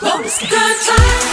Bonus Good time.